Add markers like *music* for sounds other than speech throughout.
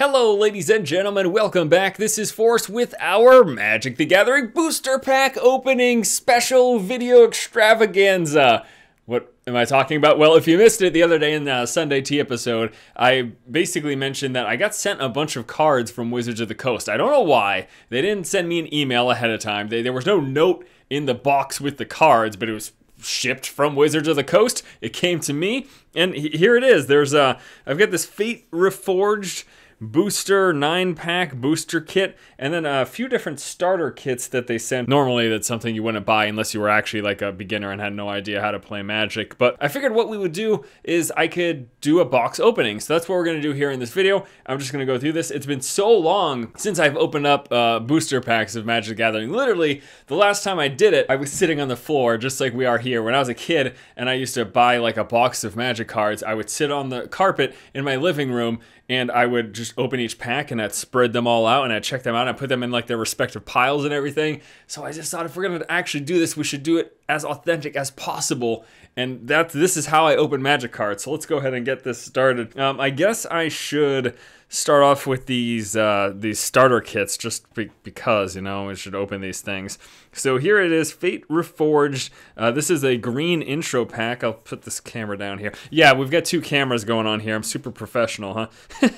Hello, ladies and gentlemen, welcome back. This is Force with our Magic the Gathering Booster Pack opening special video extravaganza. What am I talking about? Well, if you missed it the other day in the Sunday Tea episode, I basically mentioned that I got sent a bunch of cards from Wizards of the Coast. I don't know why. They didn't send me an email ahead of time. They, there was no note in the box with the cards, but it was shipped from Wizards of the Coast. It came to me, and here it is. There's a, I've got this Fate Reforged booster nine pack booster kit and then a few different starter kits that they sent normally that's something you wouldn't buy unless you were actually like a beginner and had no idea how to play magic but i figured what we would do is i could do a box opening. So that's what we're going to do here in this video. I'm just going to go through this. It's been so long since i've opened up uh, booster packs of magic gathering. Literally the last time i did it i was sitting on the floor just like we are here. When i was a kid and i used to buy like a box of magic cards i would sit on the carpet in my living room and I would just open each pack and I'd spread them all out and I'd check them out and I'd put them in like their respective piles and everything. So I just thought if we're gonna actually do this, we should do it as authentic as possible. And that's this is how I open magic cards. So let's go ahead and get this started. Um, I guess I should start off with these uh, these starter kits just be because you know we should open these things. So here it is, Fate Reforged. Uh, this is a green intro pack. I'll put this camera down here. Yeah, we've got two cameras going on here. I'm super professional, huh? *laughs*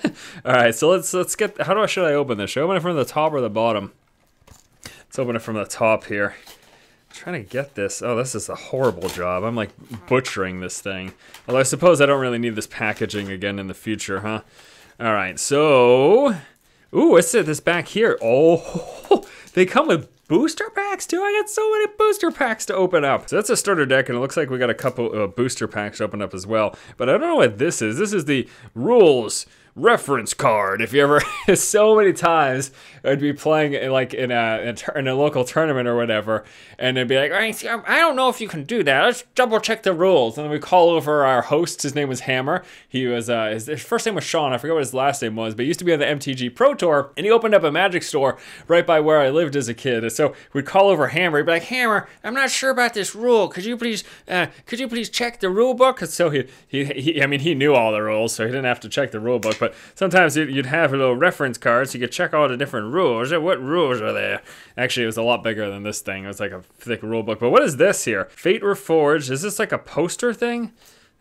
All right, so let's let's get. How do I should I open this? Should I open it from the top or the bottom? Let's open it from the top here. Trying to get this. Oh, this is a horrible job. I'm like butchering this thing. Although I suppose I don't really need this packaging again in the future, huh? All right, so, ooh, what's? This back here. Oh, *laughs* they come with booster packs too. I got so many booster packs to open up. So that's a starter deck, and it looks like we got a couple of booster packs open up as well. But I don't know what this is. This is the rules reference card. If you ever, *laughs* so many times I'd be playing like in a, in a local tournament or whatever, and it'd be like, I don't know if you can do that. Let's double check the rules. And then we call over our host. His name was Hammer. He was uh, his, first name was Sean. I forget what his last name was, but he used to be on the MTG Pro Tour, and he opened up a magic store right by where I lived as a kid. And so we'd call over Hammer. He'd be like, Hammer, I'm not sure about this rule. Could you please, uh, could you please check the rule book? So he, he, he, I mean, he knew all the rules, so he didn't have to check the rule book but sometimes you'd have a little reference card so you could check all the different rules. What rules are there? Actually, it was a lot bigger than this thing. It was like a thick rule book. But what is this here? Fate Reforged. Is this like a poster thing?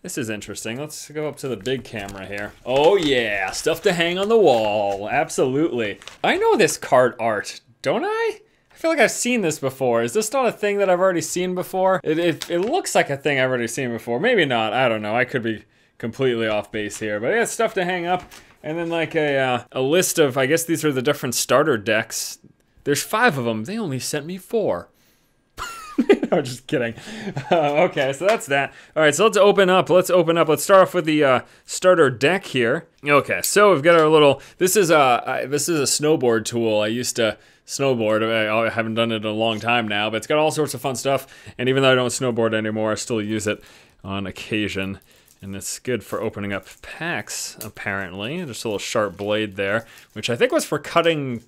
This is interesting. Let's go up to the big camera here. Oh yeah, stuff to hang on the wall. Absolutely. I know this card art, don't I? I feel like I've seen this before. Is this not a thing that I've already seen before? It, it, it looks like a thing I've already seen before. Maybe not. I don't know. I could be completely off base here. But got stuff to hang up. And then like a, uh, a list of, I guess these are the different starter decks. There's five of them. They only sent me four. *laughs* no, just kidding. *laughs* Uh, okay, so that's that. All right, so let's open up. Let's open up. Let's start off with the uh, starter deck here. Okay, so we've got our little. This is a this is a snowboard tool. I used to snowboard. I haven't done it in a long time now, but it's got all sorts of fun stuff. And even though I don't snowboard anymore, I still use it on occasion. And it's good for opening up packs, apparently. Just a little sharp blade there, which I think was for cutting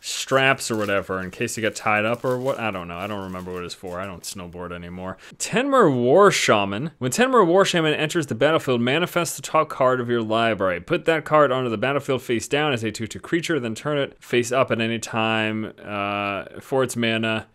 straps or whatever in case you get tied up or what. I don't know. I don't remember what it's for. I don't snowboard anymore. Temur War Shaman. When Temur War Shaman enters the battlefield, manifest the top card of your library. Put that card onto the battlefield face down as a 2-2 creature, then turn it face up at any time uh, for its mana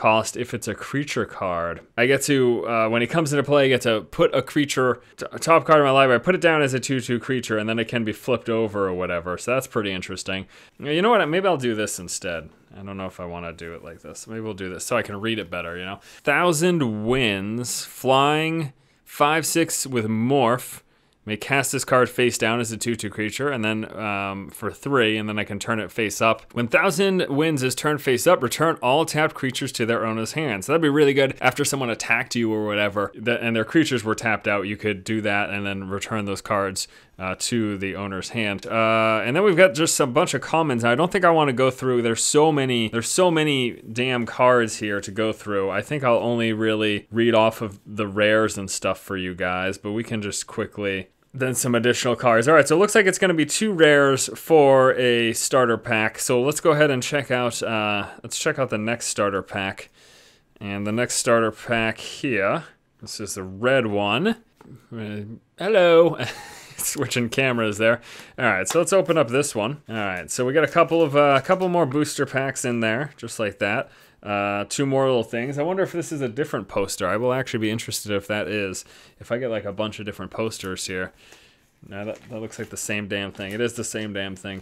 cost if it's a creature card. I get to, uh, when it comes into play, I get to put a creature, a top card in my library, put it down as a 2-2 creature, and then it can be flipped over or whatever. So that's pretty interesting. You know what? Maybe I'll do this instead. I don't know if I want to do it like this. Maybe we'll do this so I can read it better, you know? Thousand Winds, flying, 5-6 with morph, may cast this card face down as a 2-2 creature, and then um, for 3, and then I can turn it face up. When Thousand Winds is turned face up, return all tapped creatures to their owner's hand. So that'd be really good after someone attacked you or whatever, and their creatures were tapped out, you could do that and then return those cards uh, to the owner's hand. Uh, and then we've got just a bunch of commons. I don't think I want to go through. There's so many. There's so many damn cards here to go through. I think I'll only really read off of the rares and stuff for you guys. But we can just quickly then some additional cards. All right, so it looks like it's going to be two rares for a starter pack. So let's go ahead and check out. Uh, let's check out the next starter pack, and the next starter pack here. This is the red one. Uh, hello. *laughs* *laughs* switching cameras there. All right, so let's open up this one. All right, so we got a couple of uh, a couple more booster packs in there, just like that. Uh, two more little things. I wonder if this is a different poster. I will actually be interested if that is. If I get like a bunch of different posters here. No, that, that looks like the same damn thing. It is the same damn thing.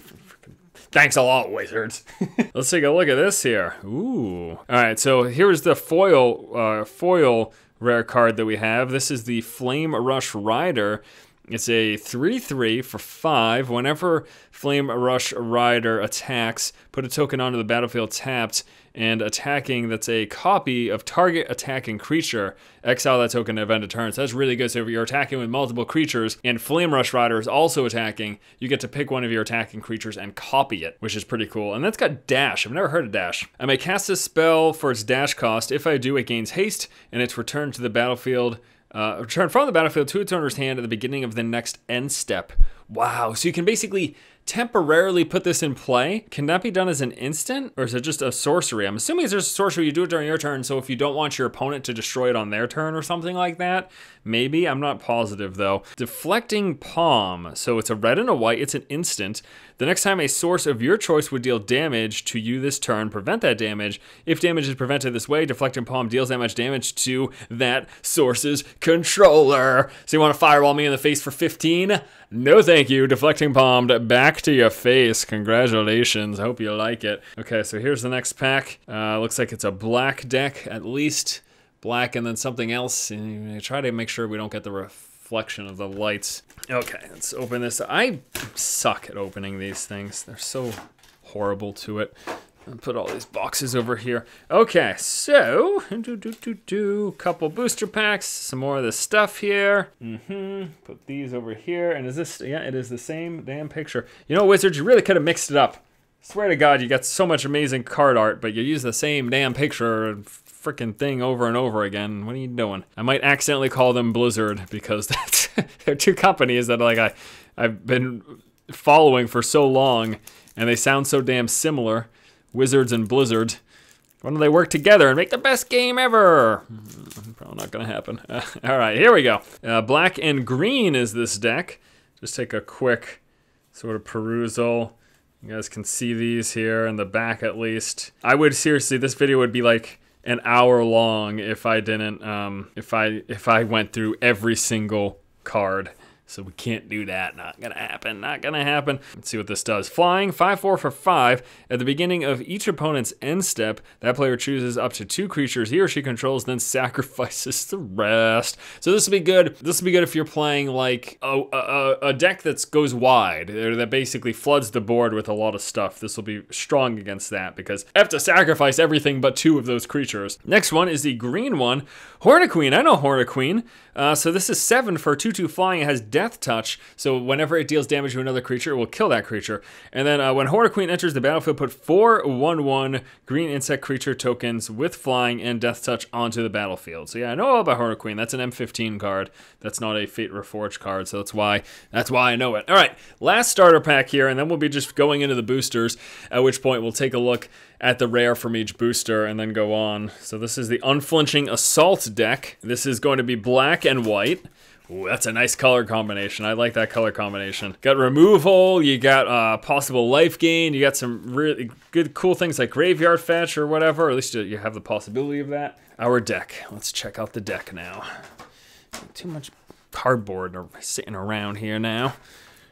Thanks a lot, wizards. *laughs* Let's take a look at this here. Ooh. All right, so here's the foil uh, foil rare card that we have. This is the Flame Rush Rider. It's a 3 3 for 5. Whenever Flame Rush Rider attacks, put a token onto the battlefield tapped and attacking that's a copy of target attacking creature. Exile that token event of turn. So that's really good. So if you're attacking with multiple creatures and Flame Rush Rider is also attacking, you get to pick one of your attacking creatures and copy it, which is pretty cool. And that's got Dash. I've never heard of Dash. I may cast this spell for its Dash cost. If I do, it gains haste and it's returned to the battlefield. Uh, return from the battlefield to its owner's hand at the beginning of the next end step. Wow. So you can basically temporarily put this in play. Can that be done as an instant or is it just a sorcery? I'm assuming it's just a sorcery. You do it during your turn. So if you don't want your opponent to destroy it on their turn or something like that, maybe. I'm not positive though. Deflecting Palm. So it's a red and a white. It's an instant. The next time a source of your choice would deal damage to you this turn, prevent that damage. If damage is prevented this way, Deflecting Palm deals that much damage to that source's controller. So you want to fireball me in the face for 15? No thank you. Deflecting Palmed back to your face. Congratulations. I hope you like it. Okay, so here's the next pack. Uh, looks like it's a black deck at least. Black and then something else. And try to make sure we don't get the reflection of the lights. Okay, let's open this. I suck at opening these things. They're so horrible to it. I'll put all these boxes over here. Okay, so do do do do. Couple booster packs, some more of this stuff here. Mm-hmm. Put these over here. And is this? Yeah, it is the same damn picture. You know, Wizards, you really could have mixed it up. Swear to God, you got so much amazing card art, but you use the same damn picture freaking thing over and over again. What are you doing? I might accidentally call them Blizzard because *laughs* that's they're two companies that like I I've been following for so long, and they sound so damn similar. Wizards and Blizzard. Why don't they work together and make the best game ever? Probably not gonna happen. Uh, *laughs* all right, here we go. Uh, black and green is this deck. Just take a quick sort of perusal. You guys can see these here in the back at least. I would seriously, this video would be like an hour long if I didn't, um, if I if I went through every single card. So we can't do that. Not gonna happen. Not gonna happen. Let's see what this does. Flying, 5-4 for 5. At the beginning of each opponent's end step, that player chooses up to two creatures he or she controls, then *laughs* sacrifices the rest. So this will be good. This will be good if you're playing like a, a, a deck that goes wide, that basically floods the board with a lot of stuff. This will be strong against that because I have to sacrifice everything but two of those creatures. Next one is the green one, Queen. I know Queen. Uh, so this is 7 for 2-2 flying. It has Death Touch, so whenever it deals damage to another creature, it will kill that creature. And then uh, when Hornet Queen enters the battlefield, put four 1-1 green insect creature tokens with flying and Death Touch onto the battlefield. So yeah, I know all about Hornet Queen. That's an M15 card. That's not a Fate Reforged card, so that's why that's why I know it. All right, last starter pack here, and then we'll be just going into the boosters, at which point we'll take a look at the rare from each booster and then go on. So this is the Unflinching Assault deck. This is going to be black and white. Ooh, that's a nice color combination. I like that color combination. Got removal, you got uh, possible life gain, you got some really good, cool things like graveyard fetch or whatever. At least you have the possibility of that. Our deck. Let's check out the deck now. Too much cardboard sitting around here now.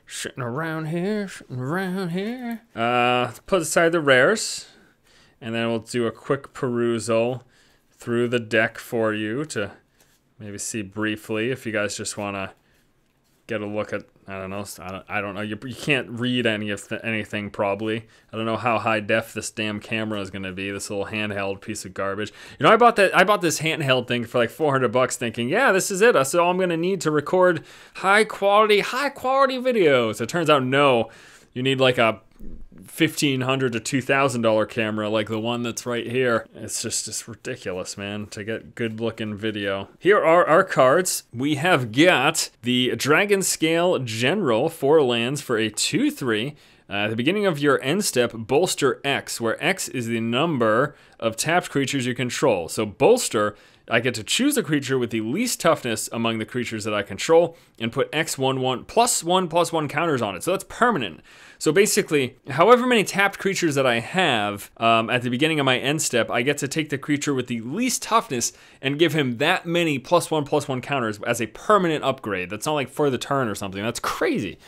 Sitting around here, sitting around here. Uh, put aside the rares, and then we'll do a quick perusal through the deck for you to maybe see briefly if you guys just want to get a look at I don't know I don't, I don't know you, you can't read any of anything probably. I don't know how high def this damn camera is gonna be this little handheld piece of garbage. You know I bought that I bought this handheld thing for like 400 bucks thinking yeah this is it that's all I'm gonna need to record high quality high quality videos. It turns out no you need like a 1500 to $2000 camera like the one that's right here. It's just just ridiculous man to get good looking video. Here are our cards. We have got the dragon scale general four lands for a 2-3 uh, at the beginning of your end step, bolster X, where X is the number of tapped creatures you control. So bolster I get to choose a creature with the least toughness among the creatures that I control and put X one one plus one plus one counters on it. So that's permanent. So basically, however many tapped creatures that I have um, at the beginning of my end step, I get to take the creature with the least toughness and give him that many plus one plus one counters as a permanent upgrade. That's not like for the turn or something. That's crazy.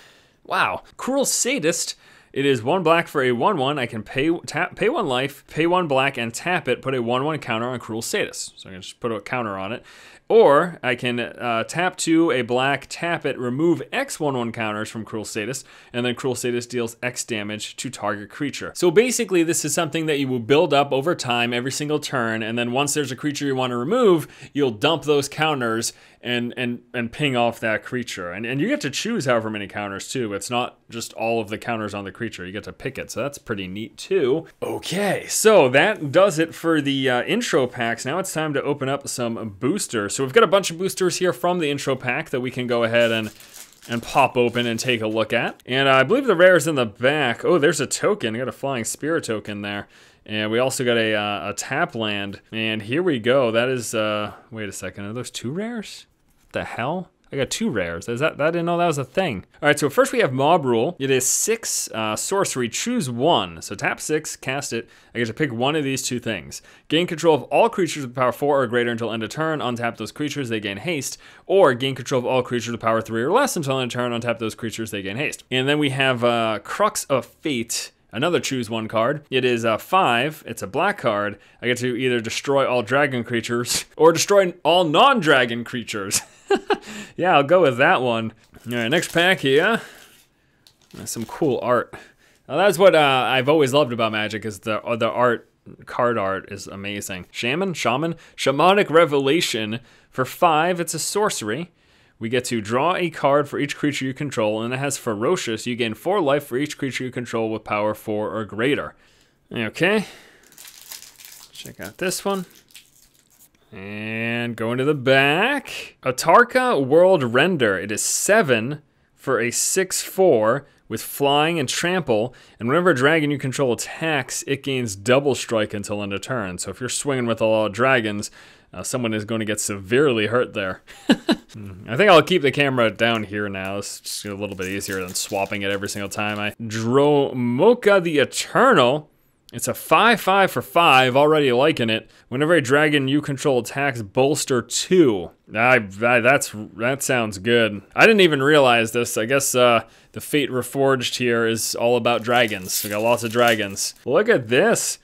Wow. Cruel Sadist. It is one black for a 1-1. I can pay tap, pay one life, pay one black, and tap it, put a 1-1 counter on Cruel Sadist. So I can just put a counter on it. Or I can uh, tap two, a black, tap it, remove X 1 1 counters from Cruel Sadist, and then Cruel Sadist deals X damage to target creature. So basically, this is something that you will build up over time every single turn, and then once there's a creature you want to remove, you'll dump those counters and and and ping off that creature. And and you get to choose however many counters too. It's not just all of the counters on the creature. You get to pick it. So that's pretty neat too. Okay, so that does it for the uh, intro packs. Now it's time to open up some boosters. So we've got a bunch of boosters here from the intro pack that we can go ahead and and pop open and take a look at. And I believe the rare is in the back. Oh, there's a token. I got a flying spirit token there. And we also got a, uh, a tap land. And here we go. That is, uh, wait a second. Are those two rares? The hell? I got two rares. Is that, I didn't know that was a thing. All right, so first we have Mob Rule. It is six uh, sorcery, choose one. So tap six, cast it. I get to pick one of these two things. Gain control of all creatures with power four or greater until end of turn. Untap those creatures, they gain haste. Or gain control of all creatures with power three or less until end of turn. Untap those creatures, they gain haste. And then we have uh, Crux of Fate another choose one card. It is a five, it's a black card. I get to either destroy all dragon creatures *laughs* or destroy all non-dragon creatures. *laughs* yeah, I'll go with that one. All right, next pack here. Some cool art. Now that's what uh, I've always loved about Magic is the uh, the art card art is amazing. Shaman, Shaman, Shamanic Revelation. For five, it's a sorcery. We get to draw a card for each creature you control, and it has Ferocious. You gain 4 life for each creature you control with power 4 or greater. Okay. Check out this one. And go into the back. Atarka World Render. It is 7 for a 6-4 with flying and trample, and whenever a dragon you control attacks, it gains double strike until end of turn. So if you're swinging with a lot of dragons, uh, someone is going to get severely hurt there. *laughs* I think I'll keep the camera down here now. It's just a little bit easier than swapping it every single time. I Dromoka the Eternal. It's a 5-5 for 5, already liking it. Whenever a dragon you control attacks, bolster 2. I, I, that's, that sounds good. I didn't even realize this. I guess uh, the Fate Reforged here is all about dragons. We got lots of dragons. Look at this.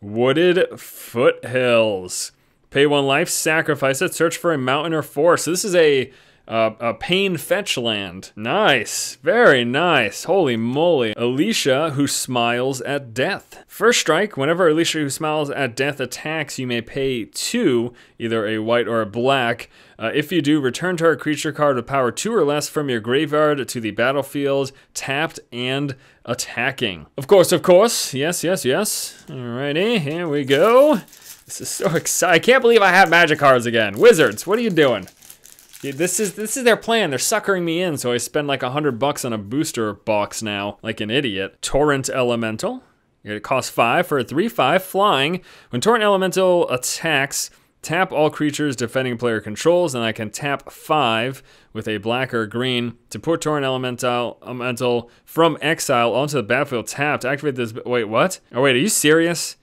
Wooded Foothills. Pay one life, sacrifice it, search for a mountain or forest. So this is a uh, a pain fetch land. Nice. Very nice. Holy moly. Alesha, who smiles at death. First strike, whenever Alesha, who smiles at death, attacks, you may pay two, either a white or a black. Uh, if you do, return to a creature card with power two or less from your graveyard to the battlefield, tapped and attacking. Of course, of course. Yes, yes, yes. Alrighty, here we go. This is so *laughs* exciting. I can't believe I have magic cards again. Wizards, what are you doing? This is this is their plan. They're suckering me in, so I spend like a hundred bucks on a booster box now, like an idiot. Torrent Elemental. It costs five for a three-five flying. When Torrent Elemental attacks, tap all creatures defending player controls, and I can tap five with a black or green to put Torrent Elemental, Elemental from exile onto the battlefield tapped. To activate this. Wait, what? Oh wait, are you serious?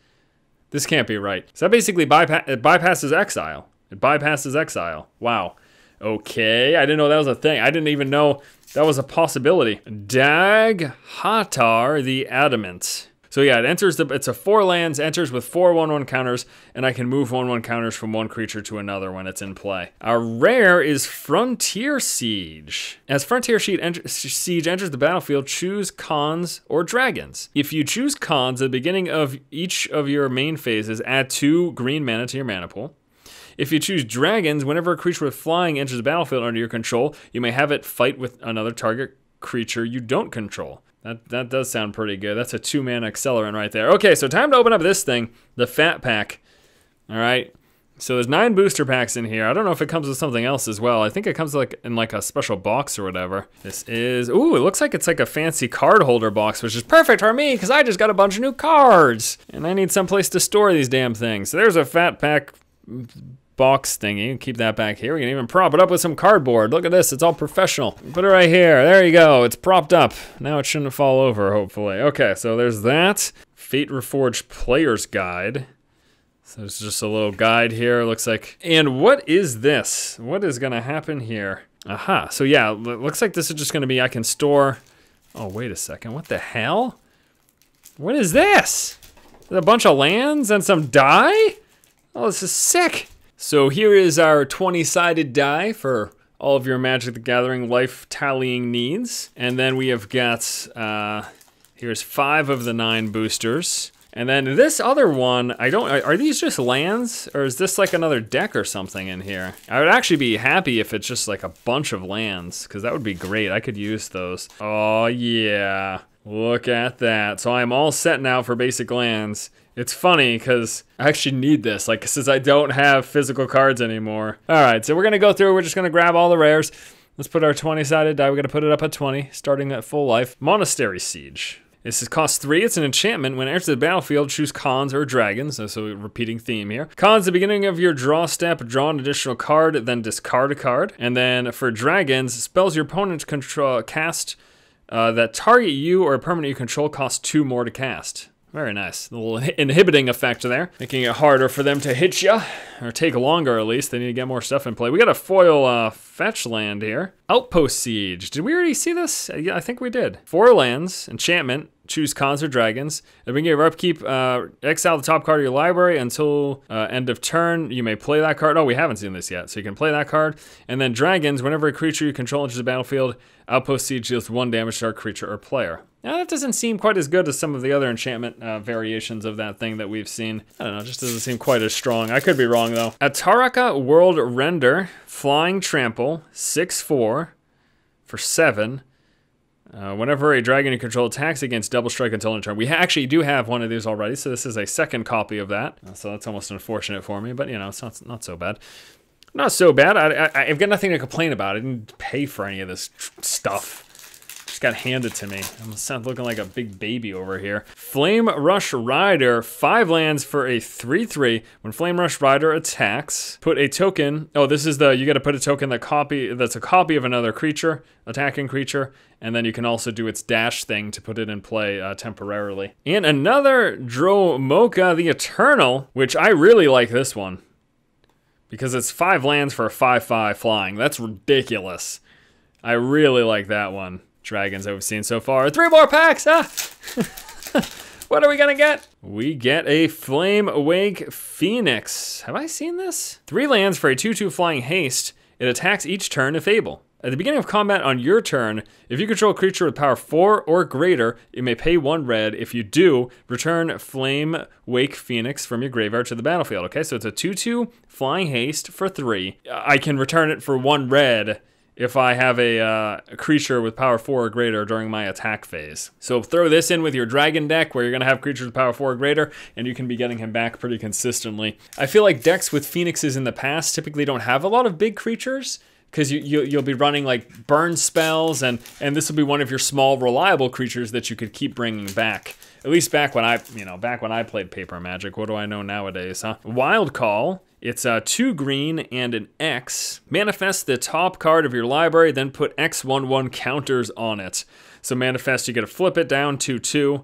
This can't be right. So that basically bypa it bypasses exile. It bypasses exile. Wow. Okay, I didn't know that was a thing. I didn't even know that was a possibility. Dag Hatar the Adamant. So yeah, it enters the, it's a four lands, enters with four one one counters, and I can move 1-1 counters from one creature to another when it's in play. Our rare is Frontier Siege. As Frontier Siege enters the battlefield, choose Khans or Dragons. If you choose Khans at the beginning of each of your main phases, add two green mana to your mana pool. If you choose dragons, whenever a creature with flying enters the battlefield under your control, you may have it fight with another target creature you don't control. That, that does sound pretty good. That's a two-man accelerant right there. Okay, so time to open up this thing, the Fat Pack. All right. So there's nine booster packs in here. I don't know if it comes with something else as well. I think it comes like in like a special box or whatever. This is, ooh, it looks like it's like a fancy card holder box, which is perfect for me because I just got a bunch of new cards. And I need some place to store these damn things. So there's a Fat Pack box thingy. Keep that back here. We can even prop it up with some cardboard. Look at this. It's all professional. Put it right here. There you go. It's propped up. Now it shouldn't fall over, hopefully. Okay, so there's that. Fate Reforged Player's Guide. So it's just a little guide here. Looks like. And what is this? What is going to happen here? Aha. So yeah, looks like this is just going to be I can store. Oh, wait a second. What the hell? What is this? A bunch of lands and some dye? Oh, this is sick. So here is our 20-sided die for all of your Magic the Gathering life tallying needs. And then we have got, uh, here's five of the nine boosters. And then this other one, I don't, are these just lands? Or is this like another deck or something in here? I would actually be happy if it's just like a bunch of lands, because that would be great. I could use those. Oh yeah, look at that. So I'm all set now for basic lands. It's funny because I actually need this, like since I don't have physical cards anymore. All right, so we're gonna go through, we're just gonna grab all the rares. Let's put our 20 sided die, we're gonna put it up at 20, starting at full life. Monastery Siege. This is cost three. It's an enchantment. When enters the battlefield, choose Khans or dragons. So, a repeating theme here. Khans, the beginning of your draw step, draw an additional card, then discard a card. And then for dragons, spells your opponent control cast uh, that target you or a permanent you control costs two more to cast. Very nice. A little inhibiting effect there, making it harder for them to hit you, or take longer at least. They need to get more stuff in play. We got a foil uh, fetch land here. Outpost Siege. Did we already see this? Yeah, I think we did. Four lands, enchantment, choose Khans or Dragons. At the beginning of upkeep, uh, exile the top card of your library until uh, end of turn. You may play that card. Oh, we haven't seen this yet, so you can play that card. And then Dragons, whenever a creature you control enters the battlefield, Outpost Siege deals one damage to our creature or player. Now, that doesn't seem quite as good as some of the other enchantment uh, variations of that thing that we've seen. I don't know, just doesn't seem quite as strong. I could be wrong, though. Atarka World Render, Flying Trample, 6-4 for 7. Uh, whenever a dragon you control attacks against double strike until end turn, we actually do have one of these already, so this is a second copy of that. Uh, so that's almost unfortunate for me, but you know, it's not, not so bad. Not so bad. I, I, I've got nothing to complain about. I didn't pay for any of this stuff got handed to me. I'm looking like a big baby over here. Flame Rush Rider, five lands for a 3-3. When Flame Rush Rider attacks, put a token. Oh, this is the, you gotta put a token that copy, that's a copy of another creature, attacking creature, and then you can also do its dash thing to put it in play uh, temporarily. And another Dromoka the Eternal, which I really like this one. Because it's five lands for a 5-5 flying. That's ridiculous. I really like that one dragons that we've seen so far. Three more packs! Ah! *laughs* what are we gonna get? We get a Flame Wake Phoenix. Have I seen this? Three lands for a 2-2 flying haste. It attacks each turn if able. At the beginning of combat on your turn, if you control a creature with power 4 or greater, you may pay 1 red. If you do, return Flame Wake Phoenix from your graveyard to the battlefield. Okay, so it's a 2-2 flying haste for 3. I can return it for 1 red if I have a, uh, a, creature with power 4 or greater during my attack phase. So throw this in with your dragon deck where you're going to have creatures with power 4 or greater and you can be getting him back pretty consistently. I feel like decks with phoenixes in the past typically don't have a lot of big creatures because you, you you'll be running like burn spells and and this will be one of your small reliable creatures that you could keep bringing back. At least back when I, you know, back when I played Paper Magic. What do I know nowadays, huh? Wild Call. It's uh, two green and an X. Manifest the top card of your library, then put X11 counters on it. So manifest, you get to flip it down 2-2.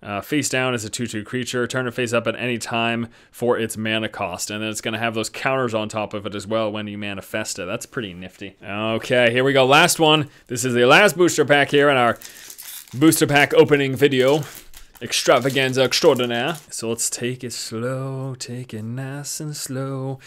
Uh, face down is a 2-2 creature. Turn it face up at any time for its mana cost. And then it's going to have those counters on top of it as well when you manifest it. That's pretty nifty. Okay, here we go. Last one. This is the last booster pack here in our booster pack opening video extravaganza extraordinaire. So let's take it slow, take it nice and slow.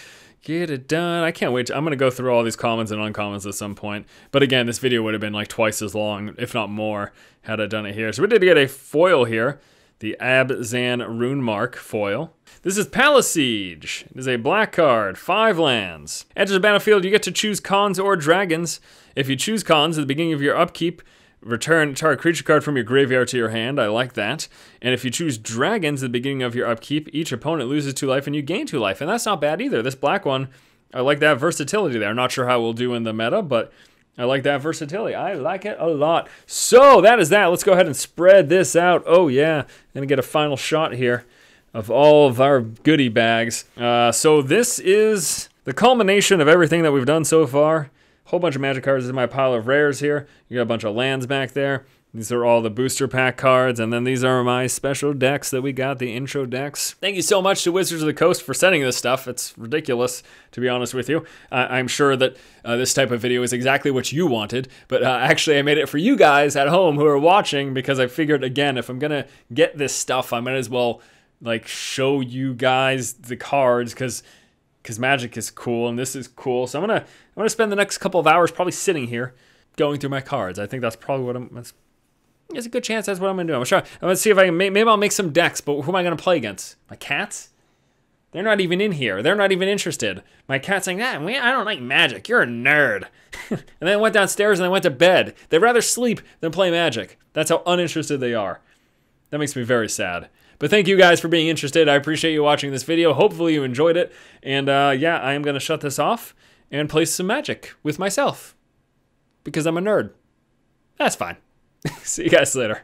Get it done. I can't wait. To, I'm going to go through all these commons and uncommons at some point. But again, this video would have been like twice as long, if not more, had I done it here. So we did get a foil here. The Abzan Rune Mark foil. This is Palace Siege. It is a black card, five lands. Enters the battlefield, you get to choose Khans or dragons. If you choose Khans at the beginning of your upkeep, Return target creature card from your graveyard to your hand. I like that. And if you choose dragons at the beginning of your upkeep, each opponent loses two life and you gain two life. And that's not bad either. This black one, I like that versatility there. Not sure how we'll do in the meta, but I like that versatility. I like it a lot. So that is that. Let's go ahead and spread this out. Oh yeah, gonna get a final shot here of all of our goodie bags. Uh, so this is the culmination of everything that we've done so far. Whole bunch of magic cards in my pile of rares here. You got a bunch of lands back there. These are all the booster pack cards, and then these are my special decks that we got, the intro decks. Thank you so much to Wizards of the Coast for sending this stuff. It's ridiculous, to be honest with you. Uh, I'm sure that uh, this type of video is exactly what you wanted, but uh, actually I made it for you guys at home who are watching because I figured, again, if I'm gonna get this stuff, I might as well like show you guys the cards because because magic is cool and this is cool. So I'm gonna I'm gonna spend the next couple of hours probably sitting here going through my cards. I think that's probably what I'm. That's, there's a good chance that's what I'm gonna do. I'm try. I'm gonna see if I can. Maybe I'll make some decks. But who am I gonna play against? My cats? They're not even in here. They're not even interested. My cat's saying, ah, I don't like magic. You're a nerd. *laughs* and then went downstairs and I went to bed. They'd rather sleep than play magic. That's how uninterested they are. That makes me very sad. But thank you guys for being interested. I appreciate you watching this video. Hopefully you enjoyed it. And uh, yeah, I am going to shut this off and play some magic with myself. Because I'm a nerd. That's fine. *laughs* See you guys later.